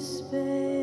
space.